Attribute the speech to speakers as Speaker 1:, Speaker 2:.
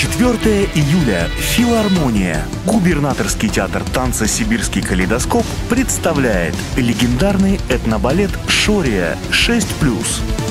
Speaker 1: 4 июля. Филармония. Губернаторский театр танца «Сибирский калейдоскоп» представляет легендарный этнобалет «Шория 6+.»